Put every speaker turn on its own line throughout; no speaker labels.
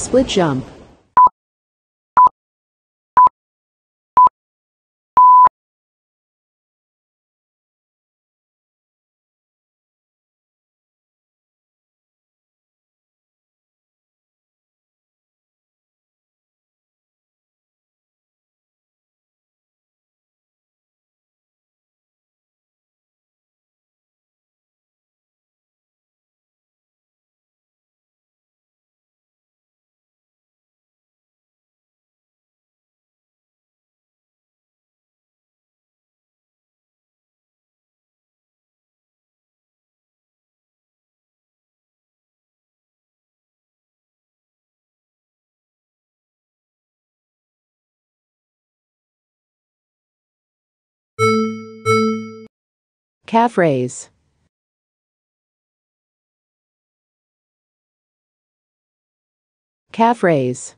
Split jump. Calf raise. Calf raise.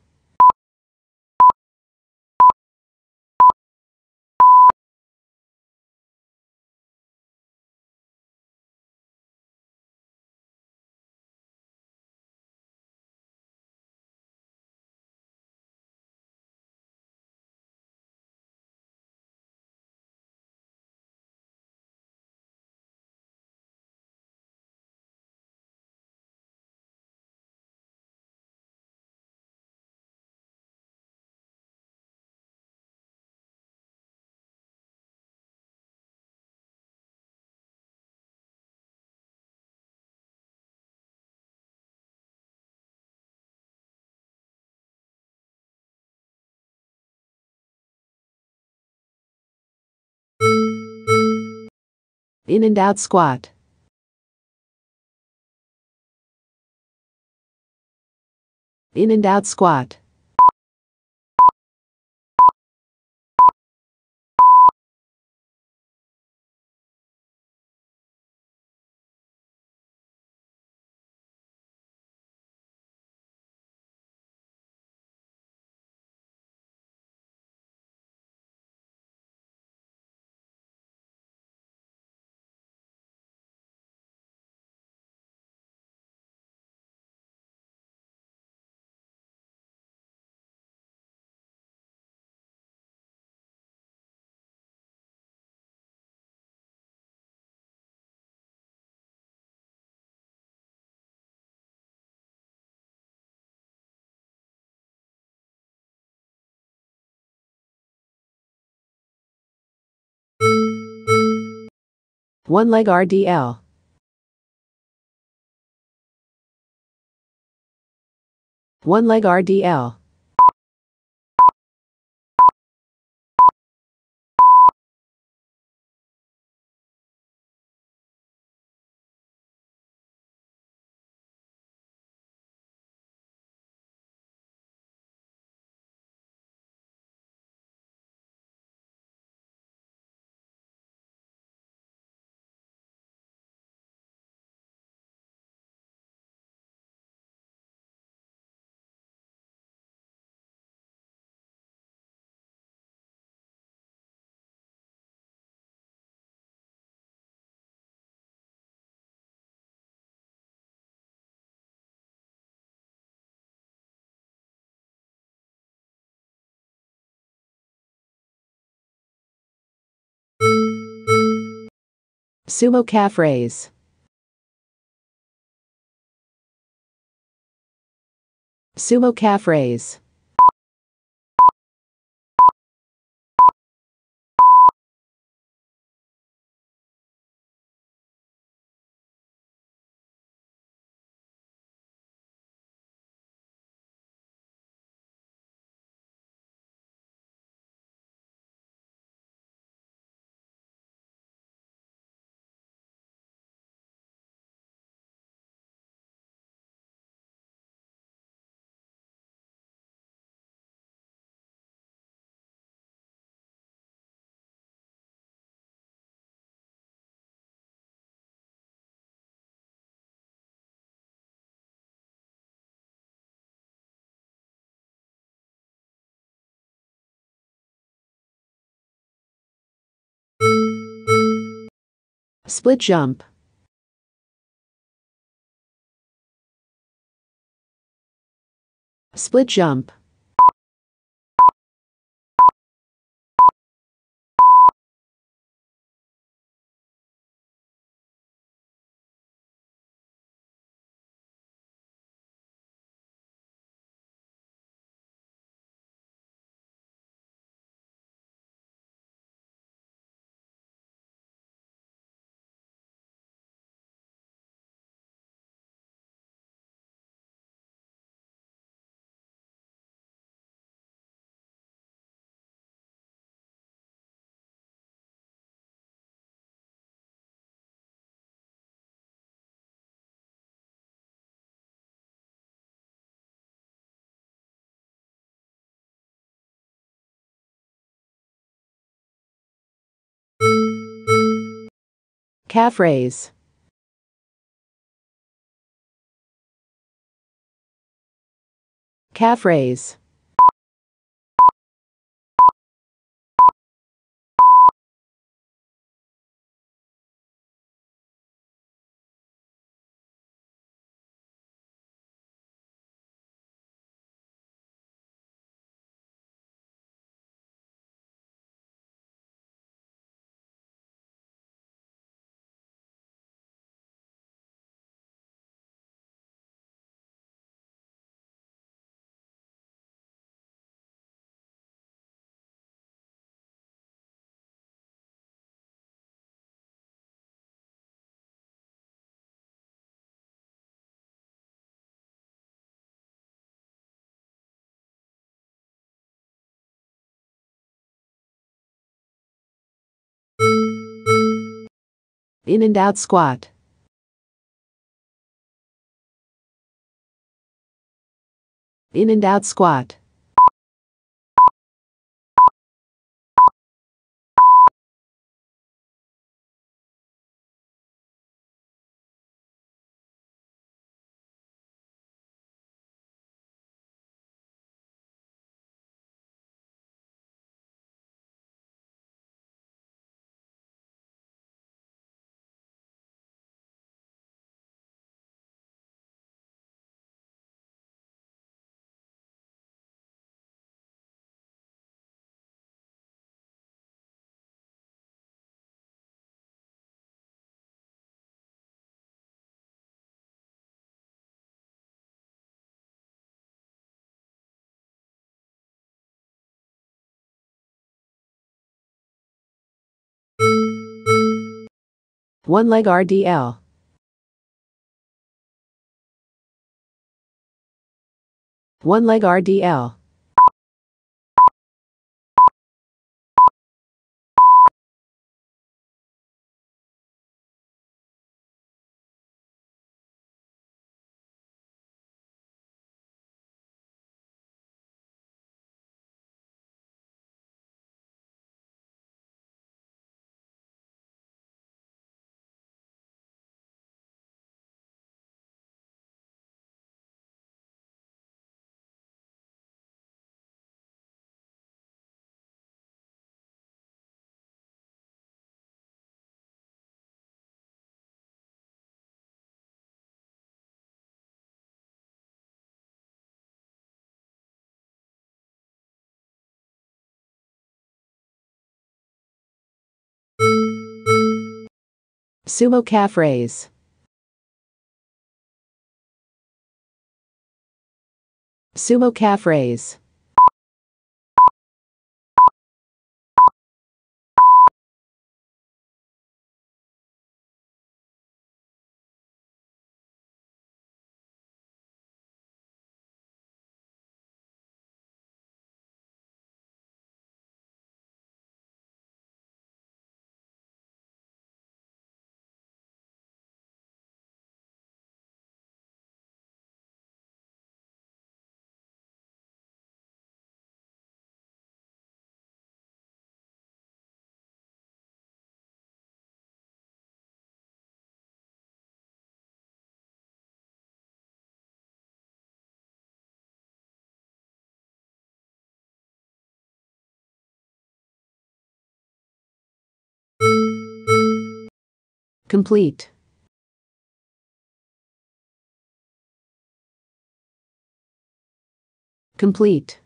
In and out squat. In and out squat. One leg RDL. One leg RDL. Sumo calf raise. Sumo calf raise. Split jump. Split jump. Calf raise. Calf raise. In and out squat. In and out squat. One leg RDL. One leg RDL. Sumo calf raise. Sumo calf raise. Complete. Complete.